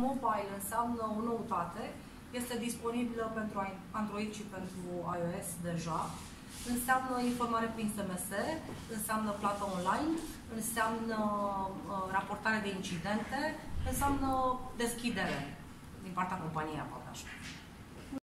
Mobile înseamnă o noutate, este disponibilă pentru Android și pentru iOS deja. Înseamnă informare prin SMS, înseamnă plată online, înseamnă uh, raportare de incidente, înseamnă deschidere din partea companiei Apadaș.